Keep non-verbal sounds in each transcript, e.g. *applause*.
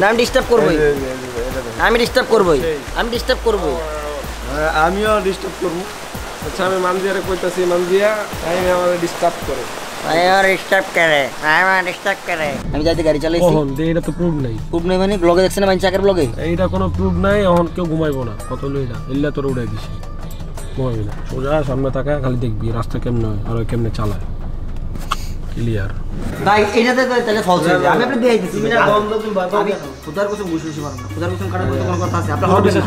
না আমি ডিস্টার্ব করবোই। আমি ডিস্টার্ব করবোই। আমি ডিস্টার্ব করবোই। হ্যাঁ, আমিও ডিস্টার্ব করব। আচ্ছা আমি মানজিয়ারে কইতাছি মানজিয়া আমি আমাদের ডিস্টার্ব করে। আমার ডিস্টার্ব করে। আমার ডিস্টার্ব করে। আমি যাইতে গাড়ি চালাইছি। কখন এটা তো প্রুফ নাই। খুব নেই মানে ব্লগে দেখছেন না চাকের ব্লগে এইটা কোনো প্রুফ নাই এখন কেউ ঘুমাইবো না। কত তোর উড়াই দিছি। ঘুমাইবি না। সোজা সামনে তাকায় খালি দেখবি রাস্তা কেমনে হয় আর কেমনে চালায়। ক্লিয়ার ভাই এটাতে তাহলে ফলস হয়ে যায়। আমি আপনি দিয়ে দিচ্ছি না বন্ধ তুমি বাবা আমি? খুদার কিছু বুঝে বুঝে পারব না। খোদার কসম কাটা কোনো কথা আছে আপনি হবেন না।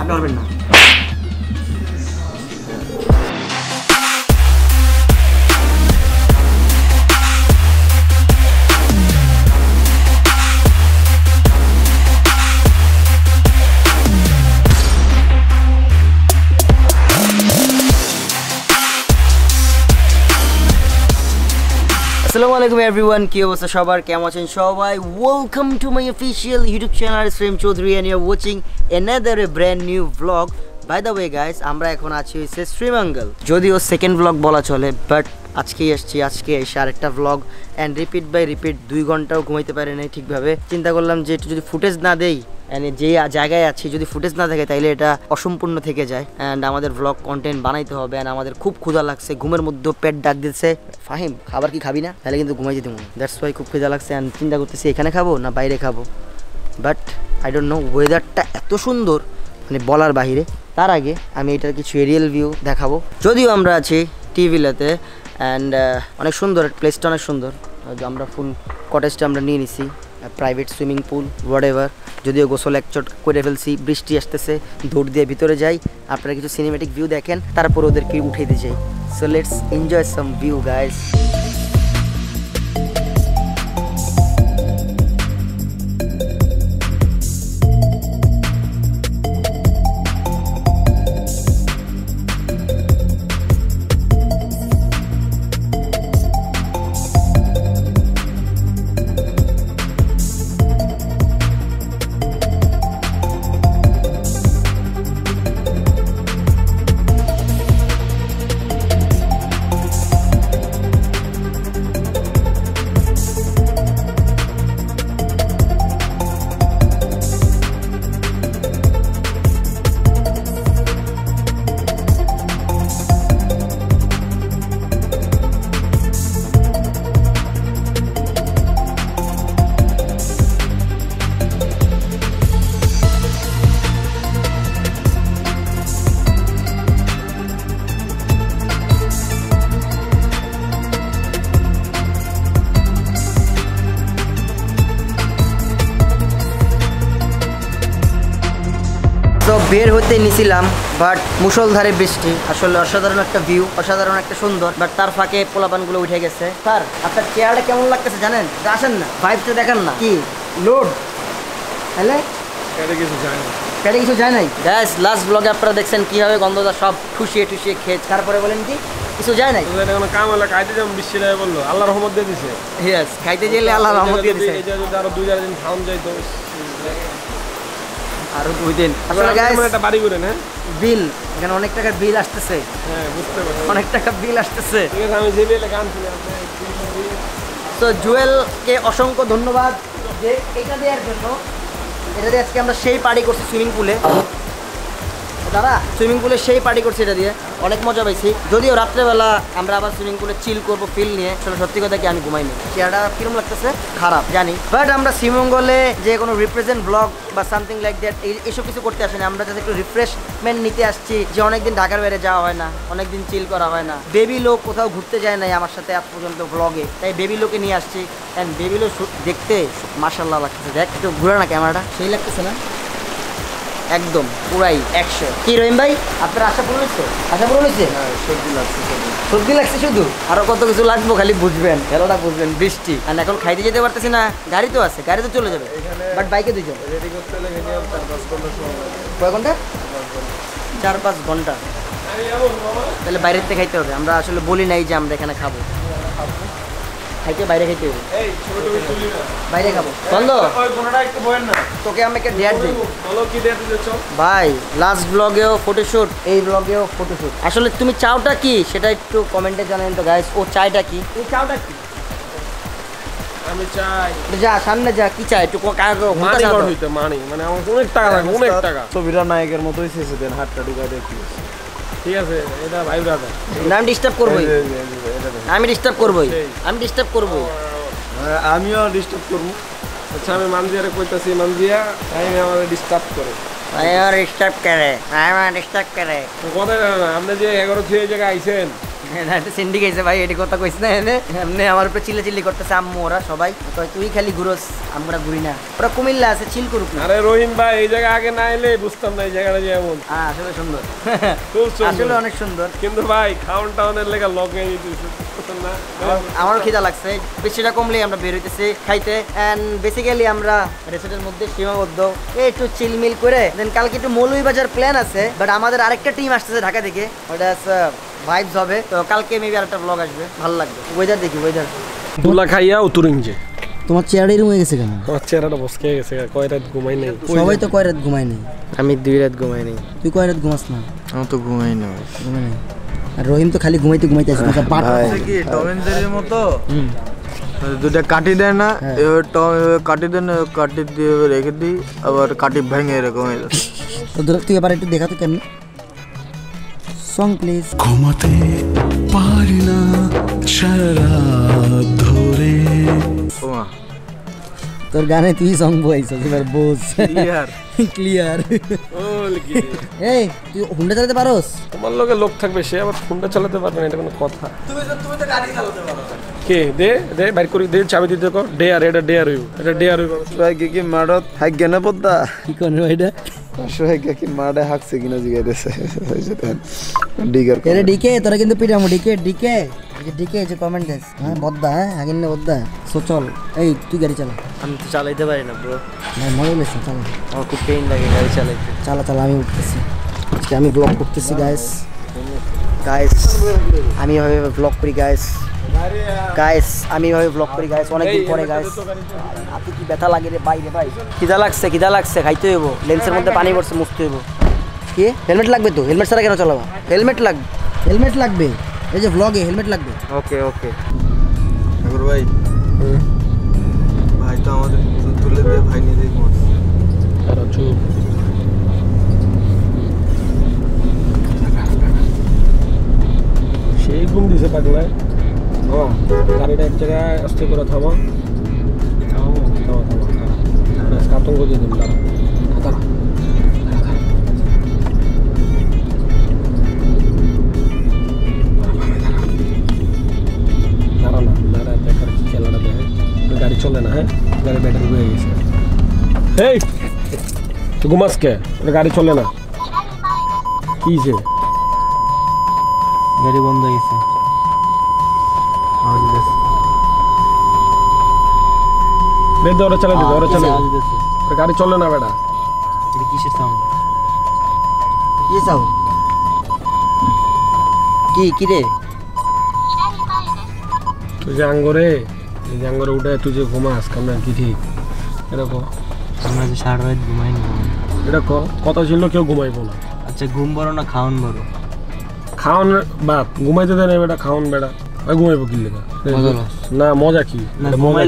আপনি হবেন না। আলাইকুম এভরিওয়ান কি অবস্থা সবার? কেমন আছেন সবাই? Welcome to my official YouTube channel Shrem Chowdhury and you're watching another a brand new blog by the way guys আমরা এখন আছি হচ্ছে শ্রীমঙ্গল যদিও সেকেন্ড ব্লগ বলা চলে বাট আজকেই এসছি আজকে এসে আরেকটা blog and repeat by repeat দুই ঘন্টাও ঘুমাইতে পারি নাই ঠিকভাবে। চিন্তা করলাম যে একটু যদি ফুটেজ না দেই যে জায়গায় আছি, যদি ফুটেজ না থাকে, তাইলে এটা অসম্পূর্ণ থেকে যায়। অ্যান্ড আমাদের ব্লগ কন্টেন্ট বানাইতে হবে অ্যান্ড আমাদের খুব ক্ষুধা লাগছে, ঘুমের মধ্যে পেট ডাক দিচ্ছে। ফাহিম, খাবার কি খাবি না? তাহলে কিন্তু ঘুমাই যেতে মনে। দ্যাটস ওয়াই খুব ক্ষুধা লাগছে অ্যান্ড চিন্তা করতেছি এখানে খাব না বাইরে খাব। বাট আই ডোন্ট নো ওয়েদারটা এত সুন্দর মানে বলার বাহিরে। তার আগে আমি এটার কিছু এরিয়াল ভিউ দেখাবো। যদিও আমরা আছি টিভিলাতে অ্যান্ড অনেক সুন্দর প্লেসটা অনেক সুন্দর। আমরা ফুল কটেজটা আমরা নিয়ে নিছি। Private swimming pool whatever যদিও গোসল একচট করে ফেলছি, বৃষ্টি আসতেছে, দৌড় দিয়ে ভিতরে যাই, আপনারা কিছু সিনেমেটিক ভিউ দেখেন, তারপর ওদেরকে উঠে দিয়ে যাই। So let's enjoy some view guys তো বের হতে নিছিলাম বাট মুসলধারে বৃষ্টি। আসলে অসাধারণ একটা ভিউ অসাধারণ একটা সুন্দর বাট তার ফাঁকে পোলাপানগুলো উঠে গেছে। স্যার আপনার চেয়ারটা কেমন লাগতেছে জানেন? আসেন না ভাইবটা দেখেন না। কি লোড না। পেটে কিছু যায় নাই? গ্যাস লাস্ট ব্লগে আপনারা দেখছেন কীভাবে গন্ধটা সব ঠুসিয়ে ঠুসিয়ে খেয়ে তারপরে বলেন কি কিছু যায় নাই? কাম হলে? খাইতে যাম বৃষ্টি দেয় বলল আল্লাহ রহমত দিয়ে দিছে। ইয়েস খাইতে গেলে আল্লাহ রহমত দিয়ে দিছে। যদি আরও দুই চার দিন খাওয়ান যাইতো আরও দুই দিন। আসলে আপনারা একটা বাড়ি করে না বিল এখানে অনেক টাকার বিল আসতেছে। হ্যাঁ বুঝতে পারছি। অনেক টাকা বিল আসতেছে। ঠিক আছে আমি যে বেলে গান শুনি তো জুয়েলকে অসংখ্য ধন্যবাদ যে এটা দেওয়ার জন্য। এটা দিয়ে আজকে আমরা সেই পার্টি করছি সুইমিং পুলে। দাদা সুইমিং পুলে সেই পার্টি করছি এটা দিয়ে। অনেক মজা পাইছি। যদিও রাত্রেবেলা আমরা আবার সুইমিং পুলে চিল করব ফিল নিয়ে আসলে সত্যি কথা কি আমি ঘুমাইনি। চেহারাটা কিরম লাগতেছে? খারাপ, জানি। বাট আমরা শ্রীমঙ্গলে যে কোনো রিপ্রেজেন্ট ব্লগ বা সামথিং লাইক দ্যাট এই এইসব কিছু করতে আসিনি। আমরা যাতে একটু রিফ্রেশমেন্ট নিতে আসছি যে অনেকদিন ঢাকার বাইরে যাওয়া হয় না, অনেকদিন চিল করা হয় না। বেবি লোক কোথাও ঘুরতে যায় নাই আমার সাথে আজ পর্যন্ত ব্লগে তাই বেবি লোকে নিয়ে আসছি। অ্যান্ড বেবি লোক দেখতে মার্শাল্লাহ লাগতেছে। দেখ, একটু ঘুরে না ক্যামেরাটা। সেই লাগতেছে না? একদম পুরাই একশো। কি রহিম ভাই? আপনার আশা পূরণ হয়েছে আশা পূরণ হয়েছে? সর্দি লাগছে সর্দি লাগছে শুধু? আরও কত কিছু লাগবো খালি বুঝবেন খেলাটা বুঝবেন বৃষ্টি। আর এখন খাইতে যেতে পারতেছি না গাড়ি তো আছে গাড়ি তো চলে যাবে। বাট বাইকে দুজন কয় ঘণ্টা? চার পাঁচ ঘণ্টা। তাহলে বাইরের থেকে খাইতে হবে আমরা আসলে বলি নাই যে আমরা এখানে খাব। খাইতে বাইরে খাইতে হবে বাইরে খাব। বন্ধ? একটু বয়েন না। তোকে আমি একটা ডেট দিই। ভাই লাস্ট ব্লগেও ফটোশুট এই ব্লগেও ফটোশুট আসলে তুমি চাওটা কি? সেটা একটু কমেন্টে জানেন তো গাইস ও চাইটা কি? এই চাওটা কি? আমি চাই। যা সামনে যা কি চাই একটু কাগজ মানি বড় হইতে মানি মানে অনেক টাকা লাগে অনেক টাকা। ছবিটা নায়কের মতোই শেষে দেন হাতটা ঢুকাই দেখি ঠিক আছে এটা ভাই ব্রাদার আমি ডিস্টার্ব করবোই। আমি ডিস্টার্ব করবোই। আমি ডিস্টার্ব করবোই। আমিও ডিস্টার্ব করব। আচ্ছা আমি মানজিয়ারে কইতাছি মানজিয়া ভাই আমার ডিস্টার্ব করে। আমার ডিস্টার্ব করে আমার ডিস্টার্ব করে। কথা না আপনি যে এগারো এই জায়গায় আইছেন না এটা সিন্ডি গেছে ভাই এটি কথা কইস না এনে এমনি আমার উপরে চিল্লা চিল্লি করতেছে আম্মু ওরা সবাই। কয় তুই খালি ঘুরোস আমরা ঘুরি না। ওরা কুমিল্লা আছে চিল করুক আরে রহিম ভাই এই জায়গায় আগে না এলে বুঝতাম না এই জায়গাটা যে এমন। হ্যাঁ আসলে সুন্দর। *laughs* খুব সুন্দর। আসলে অনেক সুন্দর। কিন্তু ভাই খাওয়ান টাউনের লেগে লগে দিতেছে আমারও খিদা লাগছে। বেশিটা কমলেই আমরা বের হইতেছি খাইতে। অ্যান্ড বেসিক্যালি আমরা রেস্টুরেন্টের মধ্যে সীমাবদ্ধ। একটু চিলমিল করে দেন কালকে একটু মৌলভীবাজার প্ল্যান আছে বাট আমাদের আরেকটা টিম আসতেছে ঢাকা থেকে। ওটা ভাইবস হবে। তো কালকে মেবি আরেকটা ব্লগ আসবে। ভালো লাগবে। ওয়েদার দেখি ওয়েদার দুলা খাইয়া উতুরিংছে তোমার চেয়ারই রুমে গেছে কেন? আমার চেহারাটা বসকে গেছে কয় রাত ঘুমাই নাই? সবাই তো কয় রাত ঘুমায় নেই? আমি দুই রাত ঘুমাই নেই। তুই কয় রাত ঘুমাস না? আমি তো ঘুমাই না ঘুমাই নাই। আর রহিম তো খালি ঘুমাইতে ঘুমাইতে আছে মাথা পাট কি? টম এন্ড জেরির মতো? দুটা কাটি দেয় না হ্যাঁ। এবার টম কাটি দেন কাটি দিয়ে রেখে দিই আবার কাটি ভেঙে এরকম হয়ে তো তুই এবার একটু দেখাতো কেন সং প্লিজ তোর গানে তুই সং বইছ এবার বোঝ। ইয়ার ক্লিয়ার এই তুই হুন্ডা চালাতে পারোস? তোমার লোকে লোক থাকবে সে আবার ফোনটা চালাতে পারবে না এটা কোনো কথা। কে? দে দে বাইর করি দে চাবি দিতে কর। ডে আর এটা ডে আর হইব এটা ডে আর হইব। সোহাগ কি মারত হাক জ্ঞানে পদ্মা কি কোন এটা? সোহাগ কি মারে হাকছে কিনা জিগাইতেছে। ডিগার এরে ডিকে তোরা কিন্তু পিটামো ডিকে ডিকে। ডিকে যে কমেন্ট দেস হ্যাঁ বদ্দা হ্যাঁ আগিন না বদ্দা। সো চল এই তুই গাড়ি চালা। আমি তো চালাইতে পারি না ব্রো না মনে লেছে চালা। আমার খুব পেইন লাগে গাড়ি চালাইতে। চালা চালা আমি উঠতেছি। আজকে আমি ব্লগ করতেছি গাইস গাইস আমি এভাবে ব্লগ করি গাইস গাইস আমি এভাবে ব্লগ করি গাইস অনেকদিন পরে গাইস হাতে কি ব্যথা লাগে রে বাইরে ভাই। খিদা লাগছে খিদা লাগছে খাইতে হইব। লেন্সের মধ্যে পানি পড়ছে মুছতে হইব। কি? হেলমেট লাগবে তো? হেলমেট ছাড়া কেন চালাবা? হেলমেট লাগবে হেলমেট লাগবে। এই যে ব্লগে হেলমেট লাগবে ওকে ওকে ঠাকুর ভাই ভাই তো আমাদের তুলে দিয়ে ভাই নিজেই ঘুমাচ্ছে তারা চুপ সেই ঘুম দিছে পাগলায় ও গাড়িটা এক জায়গায় আস্তে করে থামো। থামো থামো থামো। ব্যাস, আতঙ্ক দিয়ে দিন দাঁড়া দাঁড়া দাঁড়া এই তুই ঘুমাস কে? ওটা গাড়ি চলে না। কি যে? গাড়ি বন্ধ হয়ে গেছে। দে দে ওরা চালা দিবে ওরা চালা ওটা গাড়ি চলে না বেটা। এটা কিসের সাউন্ড কি চাও কি কি রে? তুই যে আঙ্গরে এই যে আঙ্গরে উঠে তুই যে ঘুমাস কেমন কি ঠিক? এটা কো আমরা যে সারা রাত ঘুমাই না। এটা কথা ছিল কেউ ঘুমাইবো না। আচ্ছা ঘুম বড় না খাওয়ান বড়? খাওন বাপ ঘুমাইতে দেয় না বেটা খাওন বেটা। আর ঘুমাইবো কি লেগা? না মজা কি?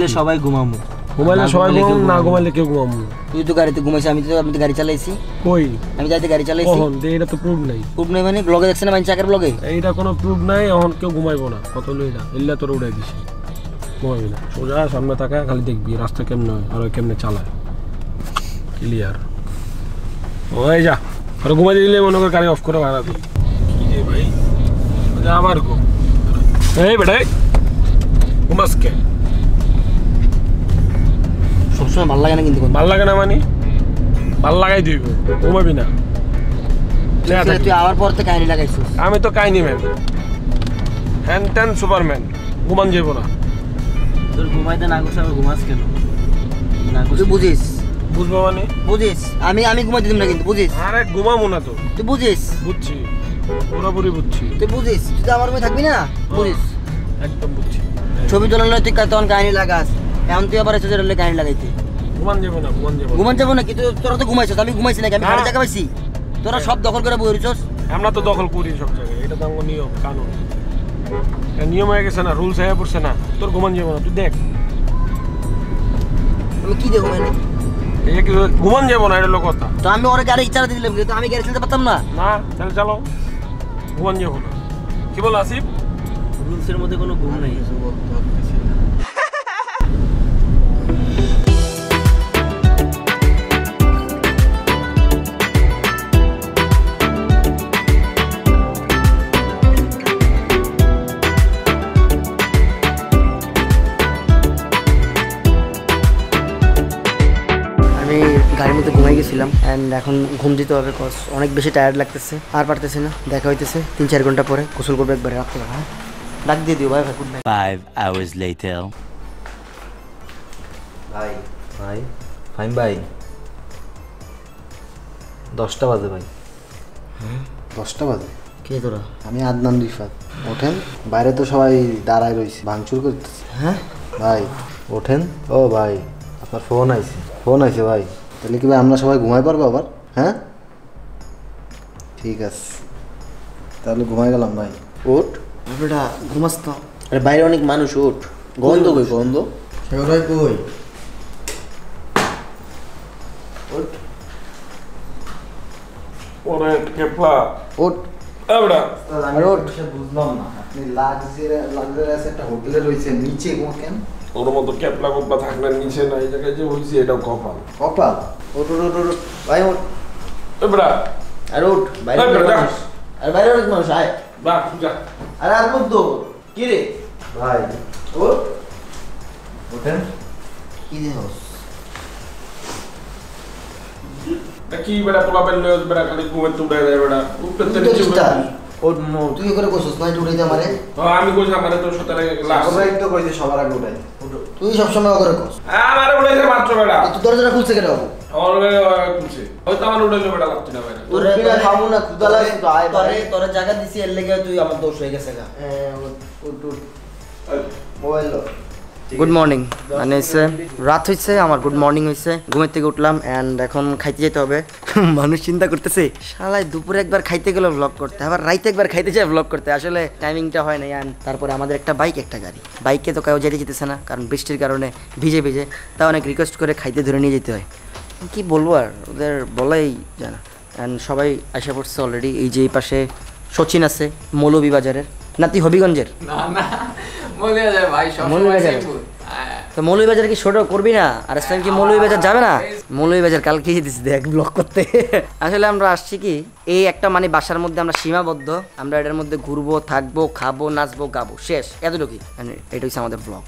কি? সবাই ঘুমামু। ঘুমাইলে সবাই ঘুমাম না ঘুমাইলে কেউ ঘুমাবো তুই তো গাড়িতে ঘুমাইছিস আমি তো আমি তো গাড়ি চালাইছি। কই? আমি যাইতে গাড়ি চালাইছি। কখন? দে এটা তো প্রুফ নাই। প্রুফ নেই মানে ব্লগে দেখছেন না চাকের ব্লগে এইটা কোনো প্রুফ নাই এখন কেউ ঘুমাইবো না। কত লই না এল্লা তোর উড়াই দিছি। ঘুমাবি না। সোজা সামনে তাকায় খালি দেখবি রাস্তা কেমনে হয় আর ওই কেমনে চালায়। ক্লিয়ার ওই যা আর ঘুমাই দিলে মনে কর গাড়ি অফ করে ভাড়া দিই কি রে ভাই? আবার এই বেটাই ঘুমাস কে? সবসময় ভালো লাগে না কিন্তু ভালো লাগে না মানে? ভালো লাগাই দিব ঘুমাবি না। তুই আবার পর থেকে কাহিনী লাগাইছিস। আমি তো কাহিনি ম্যান। হ্যান ত্যান সুপারম্যান ঘুমান যাব না। তোর ঘুমাইতে না করছে আবার ঘুমাস কেন? না তুই বুঝিস। বুঝব মানে? বুঝিস। আমি আমি ঘুমাই দিতাম না কিন্তু বুঝিস? আরে ঘুমাবো না তো। তুই বুঝিস? বুঝছি। পুরোপুরি বুঝছি। তুই বুঝিস? তুই আমার রুমে থাকবি না? বুঝিস? একদম বুঝছি। ছবি তোলার তুই তখন কাহিনী লাগাস। এখন তুই আবার এসে রলে কাহিনী লাগাইতে। ঘুমান যাব না ঘুমান যাব। ঘুমান যাব না কিন্তু তোরা তো ঘুমাইছিস আমি ঘুমাইছি নাকি? আমি। ভালো জায়গা পাইছি। তোরা সব দখল করে বই রইছস আমরা তো দখল করি সব জায়গায়। এটা তো আমার নিয়ম কানুন। নিয়ম হয়ে গেছে না রুলস হয়ে পড়ছে না। তোর ঘুমান যাব না তুই দেখ। আমি কি দেখব মানে এই যে কি ঘুমান যাব না এটা হলো কথা। তো আমি ওর গাড়ি চালাতে দিলাম কিন্তু আমি গাড়ি চালাতে পারতাম না। না তাহলে চলো। ঘুমান যাব না। কি বল আসিফ? রুলসের মধ্যে কোনো ঘুম নেই। এখন ঘুম দিতে হবে কজ অনেক বেশি টায়ার্ড লাগতেছে আর পারতেছে না। দেখা হইতেছে তিন চার ঘণ্টা পরে গোসল করব একবারে রাত্রে হ্যাঁ? ডাক দিয়ে দিও ভাই ভাই good night Five hours later. ভাই ভাই ফাইন ভাই। দশটা বাজে ভাই। দশটা বাজে? কে তোরা? আমি আদনান রিফাত। ওঠেন? বাইরে তো সবাই দাঁড়ায় রয়েছে ভাঙচুর করতেছে। হ্যাঁ? ভাই ওঠেন? ও ভাই আপনার ফোন আইছে। ফোন আইছে ভাই। তাহলে কি ভাই আমরা সবাই ঘুমাই পারব আবার? হ্যাঁ? ঠিক আছে। তাহলে ঘুমাই গেলাম ভাই। ওঠ বেটা ঘুমাস তো। আরে বাইরে অনেক মানুষ ওঠ গন্ধ কই গন্ধ? সেগুলোই কই? ওরে এবড়া আমি ওঠ বুঝলাম না। আপনি লাক্সারি লাক্সারিয়াস একটা হোটেলে রয়েছে নিচে কেন ওর মতো ক্যাপলা কোপলা থাকলে নিচে না এই জায়গায় যে হয়েছে এটাও কপাল। কপাল? ভাই এবড়া আর ওঠ বাইরে আর বাইরে অনেক মানুষ আয়। বা যা। আরে আর মুখ দো কি রে? ভাই। ওঠ। ওঠেন। কি রে হোস? তা কি বেটা পোলা পেলে বেটা খালি ঘুমের দেয় বেটা উঠতে তো ওঠ তুই করে কইছস? না উঠে যা মারে আমি কইছি আমারে তোর সাথে লাস্ট তো কইছে সবার আগে উঠাই। তুই সব সময় করে কস আমারে বলেছে মাত্র বেটা। তুই দরজাটা খুলছে কেন? বাবু আমার খুলছে। হয়তো আমার উঠে বেটা লাগছে না বেটা। তোরে না, ক্ষুধা লাগছে তো, আয় তোরে তোরে জায়গা দিছি এর লেগে তুই আমার দোষ হয়ে গেছে গা। মোবাইল লো। গুড মর্নিং মানে হচ্ছে রাত হয়েছে আমার গুড মর্নিং হয়েছে ঘুমের থেকে উঠলাম অ্যান্ড এখন খাইতে যেতে হবে। *laughs* মানুষ চিন্তা করতেছে, শালায় দুপুরে একবার খাইতে গেলে ব্লগ করতে, আবার রাইতে একবার খাইতে যায় ব্লগ করতে। আসলে টাইমিংটা হয় না অ্যান্ড তারপরে আমাদের একটা বাইক একটা গাড়ি। বাইকে তো কেউ যেতে যেতেছে না, কারণ বৃষ্টির কারণে ভিজে ভিজে। তা অনেক রিকোয়েস্ট করে খাইতে ধরে নিয়ে যেতে হয়। কি বলব আর, ওদের বলাই যায় না। অ্যান্ড সবাই আশা পড়ছে অলরেডি এই যে এই পাশে সচিন আছে নাতি হবিগঞ্জের? মৌলভীবাজার তো মৌলভীবাজার কি ছোট করবি না? আর ইসলাম কি মৌলভীবাজার যাবে না? মৌলভীবাজার কালকে দিস দেখ ব্লক করতে। আসলে আমরা আসছি কি এই একটা মানে বাসার মধ্যে আমরা সীমাবদ্ধ। আমরা এটার মধ্যে ঘুরবো থাকব খাব নাচবো গাবো শেষ। এতটুকুই। এটা হচ্ছে আমাদের ব্লগ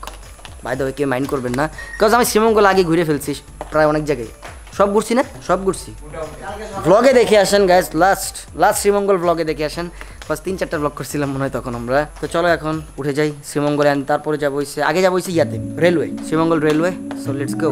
বাই দ্য কেউ মাইন্ড করবেন না। বিকজ আমি শ্রীমঙ্গল আগে ঘুরে ফেলছি প্রায় অনেক জায়গায়। সব ঘুরছি না? সব ঘুরছি। ব্লগে দেখে আসেন গাইজ লাস্ট লাস্ট শ্রীমঙ্গল ব্লগে দেখে আসেন। বাস তিন চারটা ব্লক করছিলাম মনে হয় তখন আমরা। তো চলো এখন উঠে যাই শ্রীমঙ্গল অ্যান্ড তারপরে যাব আগে যাব ইয়াতে railway Sreemangal railway so let's go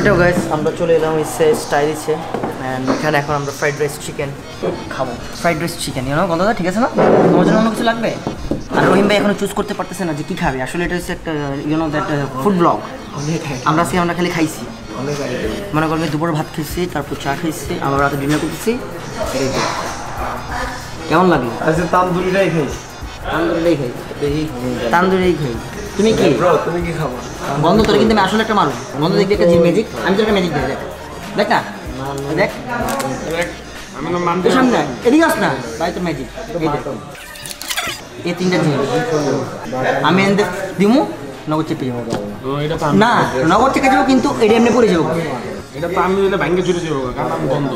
সোরেটাও guys আমরা চলে এলাম হচ্ছে স্টাইলিশে অ্যান্ড এখানে এখন আমরা ফ্রাইড রাইস চিকেন খাব। Fried rice chicken you know গন্ধটা ঠিক আছে না? তোমার জন্য অন্য কিছু লাগবে? আর রহিম ভাই এখনও চুজ করতে পারতেছে না যে কি খাবে। আসলে এটা হচ্ছে একটা ইউনো দ্যাট ফুড ব্লগ আমরা আজকে আমরা খালি খাইছি। মনে করবে দুপুরে ভাত খেয়েছি তারপর চা খেয়েছি আমরা রাতে ডিনার করতেছি। কেমন লাগল? আচ্ছা তান্দুরিটাই খাই। তান্দুরিটাই খাই। তান্দুরিটাই খাই। তুমি কি? তুমি কি খাব? বন্ধ তোর কিন্তু আমি আসলে একটা মানুষ। বন্ধ দেখবি একটা ম্যাজিক আমি তোর একটা ম্যাজিক দেখ দেখ না? দেখ। আমি না মান তুই সামনে এদিকে আস না। ভাই তোর ম্যাজিক এই তিনটা জিনিস আমি এনে দিমু নগদ চেপে যাব। তো না নগদ চেপে যাব কিন্তু এটা এমনি পড়ে যাব। এটা তো আমি হলে ব্যাংকে চুরি যাব কারণ আমি বন্ধ।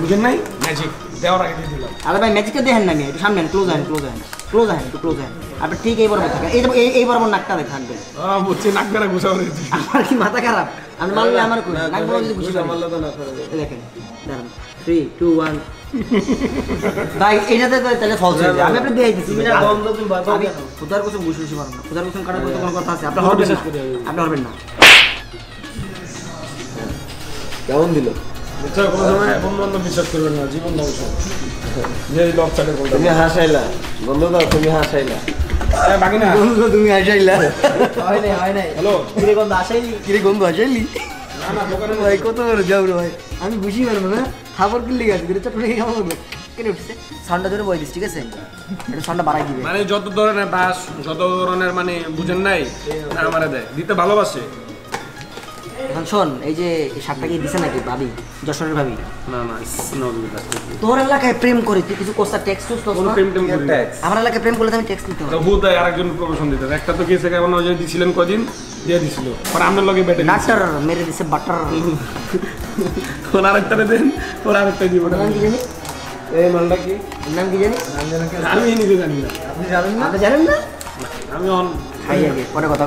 বুঝেন নাই? ম্যাজিক দেওয়ার আগে দিয়ে দিলাম। আরে ভাই ম্যাজিকটা দেখেন না আমি। একটু সামনে ক্লোজ আহেন ক্লোজ আহেন ক্লোজ আহেন একটু ক্লোজ আহেন আপনি ঠিক এই বরাবর থাকেন। এই এই- এই বরাবর নাকটা দেখে থাকবেন বুঝছি নাক বেড়া ঘুষা করে দিচ্ছি। আমার কি মাথা খারাপ? আমি মানলে আমার কই নাক বরাবর যদি খুশি মারলে তো না করে। দেখেন দাঁড়ান। থ্রি টু ওয়ান ভাই এটাতে তো তাহলে ফলস হয়ে যায়। আমি আপনি দিয়ে দিচ্ছি। তুমি না বন্ধ, তুমি ভয় খুদার কথা বুঝে বুঝে পারব না। খুদার কাটার কথা কোনো কথা আছে? আপনি হরবেন না। আপনি হরবেন না। কেমন দিল? কোনো সময় বন্ধু বিশ্বাস করবেন না জীবন ধ্বংস। যে লক সাইডে তুমি হাসাইলা। বন্ধু দাও তুমি হাসাইলা। বাকি না। তুমি আসাইলা হয় নাই হয় নাই। হ্যালো। কিরে গন্ধ কিরে গন্ধ ভাই কত বড় যাও রে ভাই। আমি বুঝি পারব না। খাবার কিনলে গেছে কিন্তু চাপড়ে কেমন লাগবে? কেন উঠছে? সাউন্ডটা ধরে বই দিস ঠিক আছে? এটা সাউন্ডটা বাড়াই দিবে। মানে যত ধরনের বাস যত ধরনের মানে বুঝেন নাই আমারে দেয়। দিতে ভালোবাসে। এখন শোন এই যে শাকটা কি দিছে নাকি ভাবি যশোরের ভাবি না না তোর এলাকায় প্রেম করে তুই কিছু কোস্তা ট্যাক্স টুস কোনো প্রেম টেম করি আমার এলাকায় প্রেম করলে আমি ট্যাক্স দিতে তো হবে ভূত আরেকজন প্রমোশন দিতে একটা তো কেসে কেমন ওই যে দিছিলেন কদিন দিয়ে দিছিল। পরে লগে বেটে ডাক্তার মেরে দিছে বাটার ওর আরেকটা দেন আরেকটা দিব। না এই মালটা কি? নাম কি জানি? আমি নিজে জানি না। আপনি জানেন না? আপনি জানেন না? আমি অন খাই আগে পরে কথা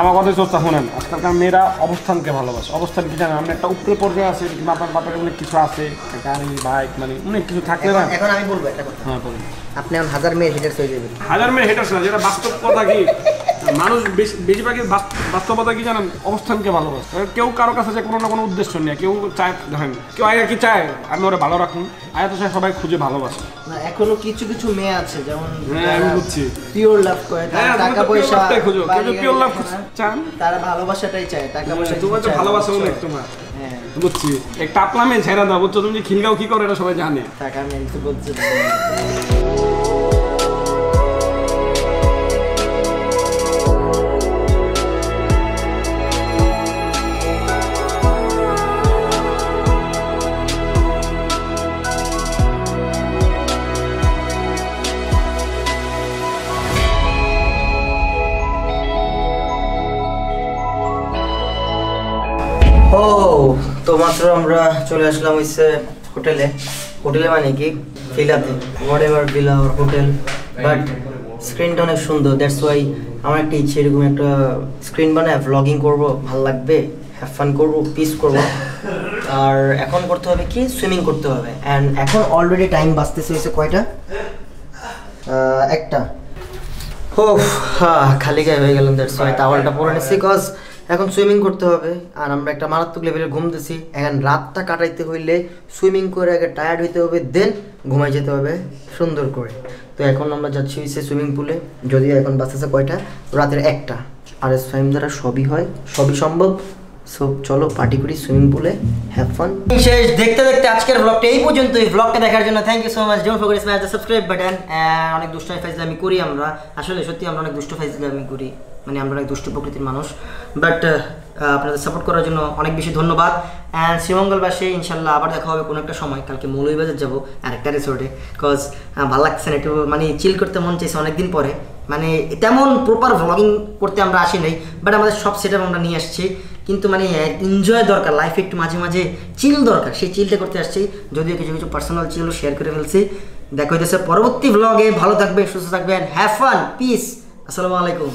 আমার কথা চর্চা শোনেন আজকালকার মেয়েরা অবস্থানকে ভালোবাসে। অবস্থান কি জানেন? আপনি একটা উপরে পর্যায়ে আছে কিংবা আপনার বাপের অনেক কিছু আছে গাড়ি বাইক মানে অনেক কিছু থাকলে না এখন আমি বলব একটা কথা। হ্যাঁ বলুন। আপনি এখন হাজার মেয়ে হেটার্স হয়ে যাবেন। হাজার মেয়ে হেটার্স না যেটা বাস্তব কথা কি? মানুষ বেশি- বেশিরভাগই বাস্তবতা কি জানেন? অবস্থানকে ভালোবাসে। কেউ কারও কাছে যে কোনো না কোনো উদ্দেশ্য নেই কেউ চায় দেখেন কেউ আগে কি চায়? আমি ওরা ভালো রাখুন। আয়া তো চায় সবাই খুঁজে ভালোবাসে। না এখনও কিছু কিছু মেয়ে আছে যেমন হ্যাঁ আমি বুঝছি। পিওর লাভ করে হ্যাঁ টাকা পয়সা love-টাই কেউ পিওর লাভ না। চান? তারা ভালোবাসাটাই চায় টাকা পয়সা তোমার তো ভালোবাসা অনেক তোমার। হ্যাঁ। বুঝছি। একটা আপলামে ছেড়া দাও বুঝছ? তুমি খিলগাও কি করে এটা সবাই জানে। টাকা আমি বলছি ও, তো মাত্র আমরা চলে আসলাম হইছে হোটেলে। হোটেলে মানে কি? ভিলাতে। Whatever villa or hotel but স্ক্রিনটা অনেক সুন্দর। দ্যাটস ওয়াই আমার একটা ইচ্ছে এরকম একটা স্ক্রিন বানায় ভ্লগিং করব, ভালো লাগবে হ্যাভ ফান করব পিস করব। আর এখন করতে হবে কি? সুইমিং করতে হবে। অ্যান্ড এখন অলরেডি টাইম বাঁচতেছে হয়েছে কয়টা? একটা। ও হ্যাঁ খালি গায়ে হয়ে গেলাম দ্যাটস ওয়াই টাওয়ালটা পরে নিচ্ছি কজ এখন সুইমিং করতে হবে। আর আমরা একটা মারাত্মক লেভেলে ঘুমতেছি এখন রাতটা কাটাইতে হইলে সুইমিং করে আগে টায়ার্ড হইতে হবে দেন ঘুমাই যেতে হবে। সুন্দর করে। তো এখন আমরা যাচ্ছি হচ্ছে সুইমিং পুলে যদিও এখন বাঁচতেছে কয়টা? রাতের একটা। আর এস ফাইম দ্বারা সবই হয়, সবই সম্ভব। সো চলো পার্টি করি সুইমিং পুলে হ্যাভ ফান শেষ। দেখতে দেখতে আজকের ব্লগটা এই পর্যন্ত এই ব্লগটা দেখার জন্য thank you so much don't forget smash the subscribe button অনেক দুষ্ট ফাইজলামি করি আমরা। আসলে সত্যি আমরা অনেক দুষ্ট ফাইজলামি করি। মানে আমরা অনেক দুষ্ট প্রকৃতির মানুষ। বাট আপনাদের সাপোর্ট করার জন্য অনেক বেশি ধন্যবাদ। অ্যান্ড শ্রীমঙ্গলবাসে ইনশাল্লাহ আবার দেখা হবে কোনো একটা সময়। কালকে মৌলভীবাজার যাব আরেকটা রিসোর্টে বিকজ ভালো লাগছে না। একটু মানে চিল করতে মন চাইছে অনেকদিন পরে। মানে তেমন প্রপার ভ্লগিং করতে আমরা আসি নাই। বাট আমাদের সব সেট আমরা নিয়ে আসছি। কিন্তু মানে এনজয় দরকার। লাইফে একটু মাঝে মাঝে চিল দরকার। সেই চিলটা করতে আসছি। যদিও কিছু কিছু পার্সোনাল চিলও শেয়ার করে ফেলছি। দেখা হইতেছে পরবর্তী ভ্লগে ভালো থাকবে সুস্থ থাকবেন। হ্যাভ ফান পিস আসসালামু আলাইকুম।